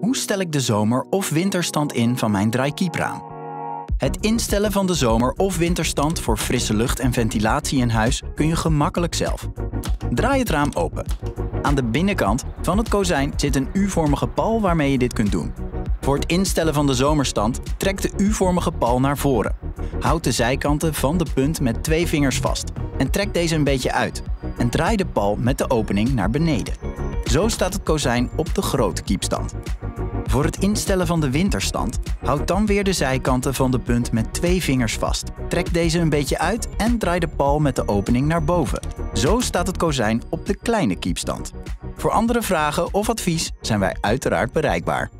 Hoe stel ik de zomer- of winterstand in van mijn draaikiepraam? Het instellen van de zomer- of winterstand voor frisse lucht en ventilatie in huis kun je gemakkelijk zelf. Draai het raam open. Aan de binnenkant van het kozijn zit een U-vormige pal waarmee je dit kunt doen. Voor het instellen van de zomerstand trek de U-vormige pal naar voren. Houd de zijkanten van de punt met twee vingers vast en trek deze een beetje uit. En draai de pal met de opening naar beneden. Zo staat het kozijn op de grote kiepstand. Voor het instellen van de winterstand, houd dan weer de zijkanten van de punt met twee vingers vast. Trek deze een beetje uit en draai de pal met de opening naar boven. Zo staat het kozijn op de kleine kiepstand. Voor andere vragen of advies zijn wij uiteraard bereikbaar.